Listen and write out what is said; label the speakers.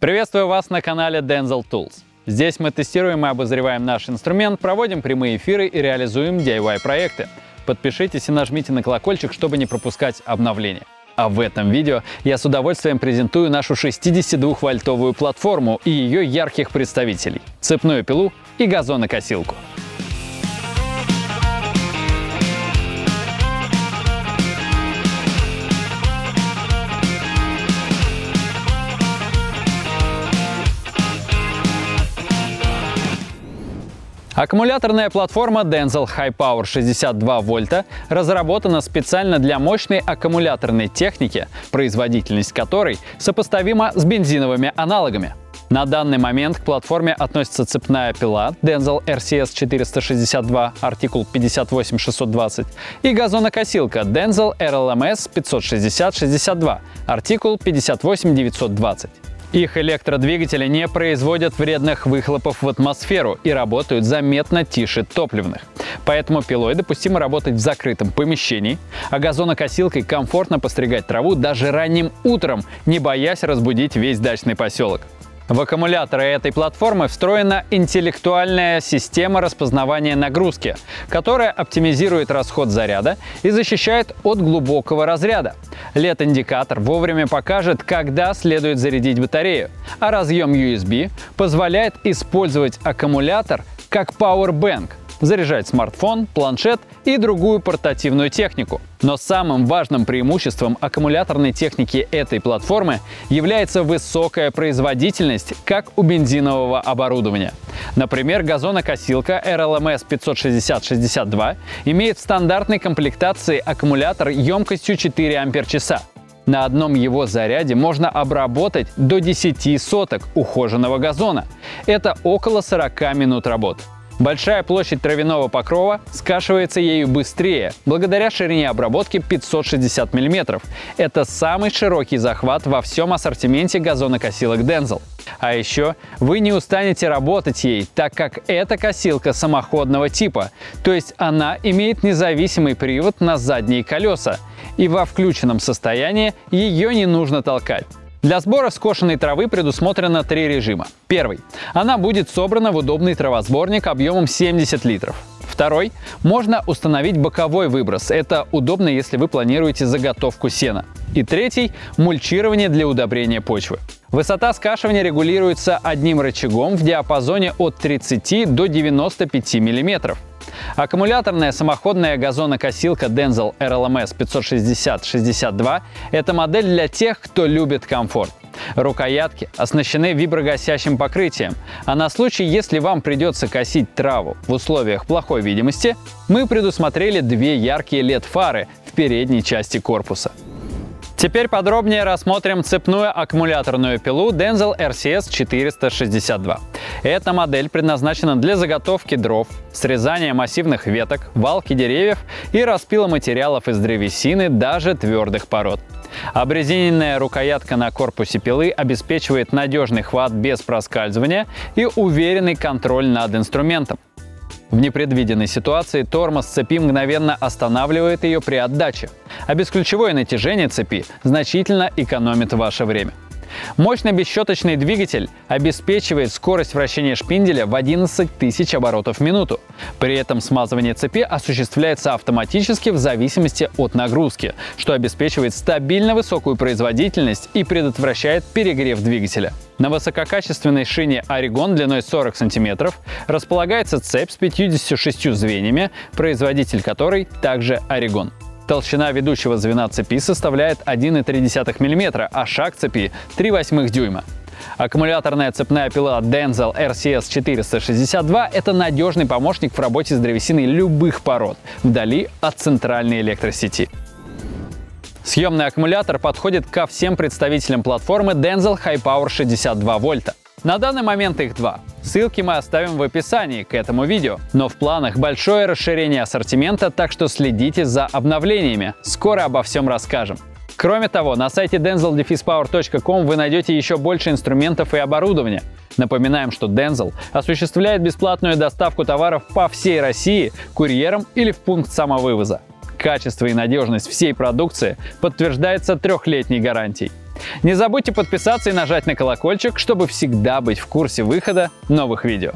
Speaker 1: Приветствую вас на канале Denzel Tools. Здесь мы тестируем и обозреваем наш инструмент, проводим прямые эфиры и реализуем DIY-проекты. Подпишитесь и нажмите на колокольчик, чтобы не пропускать обновления. А в этом видео я с удовольствием презентую нашу 62-вольтовую платформу и ее ярких представителей – цепную пилу и газонокосилку. Аккумуляторная платформа Denzel High Power 62 вольта разработана специально для мощной аккумуляторной техники, производительность которой сопоставима с бензиновыми аналогами. На данный момент к платформе относится цепная пила Denzel RCS 462, артикул 58620, и газонокосилка Denzel RLMS 560-62, артикул 58920. Их электродвигатели не производят вредных выхлопов в атмосферу и работают заметно тише топливных. Поэтому пилой допустимо работать в закрытом помещении, а газонокосилкой комфортно постригать траву даже ранним утром, не боясь разбудить весь дачный поселок. В аккумуляторы этой платформы встроена интеллектуальная система распознавания нагрузки, которая оптимизирует расход заряда и защищает от глубокого разряда. LED-индикатор вовремя покажет, когда следует зарядить батарею, а разъем USB позволяет использовать аккумулятор как Powerbank – заряжать смартфон, планшет и другую портативную технику. Но самым важным преимуществом аккумуляторной техники этой платформы является высокая производительность, как у бензинового оборудования. Например, газонокосилка RLMS 560-62 имеет в стандартной комплектации аккумулятор емкостью 4 Ампер-часа. На одном его заряде можно обработать до 10 соток ухоженного газона. Это около 40 минут работы. Большая площадь травяного покрова скашивается ею быстрее, благодаря ширине обработки 560 мм. Это самый широкий захват во всем ассортименте газонокосилок Denzel. А еще вы не устанете работать ей, так как это косилка самоходного типа, то есть она имеет независимый привод на задние колеса, и во включенном состоянии ее не нужно толкать. Для сбора скошенной травы предусмотрено три режима. Первый. Она будет собрана в удобный травосборник объемом 70 литров. Второй. Можно установить боковой выброс. Это удобно, если вы планируете заготовку сена. И третий – мульчирование для удобрения почвы. Высота скашивания регулируется одним рычагом в диапазоне от 30 до 95 мм. Аккумуляторная самоходная газонокосилка Denzel RLMS 560-62 – это модель для тех, кто любит комфорт. Рукоятки оснащены виброгасящим покрытием, а на случай, если вам придется косить траву в условиях плохой видимости, мы предусмотрели две яркие LED-фары в передней части корпуса. Теперь подробнее рассмотрим цепную аккумуляторную пилу Denzel RCS 462. Эта модель предназначена для заготовки дров, срезания массивных веток, валки деревьев и распила материалов из древесины, даже твердых пород. Обрезиненная рукоятка на корпусе пилы обеспечивает надежный хват без проскальзывания и уверенный контроль над инструментом. В непредвиденной ситуации тормоз цепи мгновенно останавливает ее при отдаче, а бесключевое натяжение цепи значительно экономит ваше время. Мощный бесщеточный двигатель обеспечивает скорость вращения шпинделя в 11 тысяч оборотов в минуту. При этом смазывание цепи осуществляется автоматически в зависимости от нагрузки, что обеспечивает стабильно высокую производительность и предотвращает перегрев двигателя. На высококачественной шине Oregon длиной 40 см располагается цепь с 56 звеньями, производитель которой также Oregon. Толщина ведущего звена цепи составляет 1,3 мм, а шаг цепи 3,8 дюйма. Аккумуляторная цепная пила Denzel RCS 462 – это надежный помощник в работе с древесиной любых пород, вдали от центральной электросети. Съемный аккумулятор подходит ко всем представителям платформы Denzel High Power 62 вольта. На данный момент их два. Ссылки мы оставим в описании к этому видео. Но в планах большое расширение ассортимента, так что следите за обновлениями. Скоро обо всем расскажем. Кроме того, на сайте denzel вы найдете еще больше инструментов и оборудования. Напоминаем, что Denzel осуществляет бесплатную доставку товаров по всей России курьером или в пункт самовывоза. Качество и надежность всей продукции подтверждается трехлетней гарантией. Не забудьте подписаться и нажать на колокольчик, чтобы всегда быть в курсе выхода новых видео.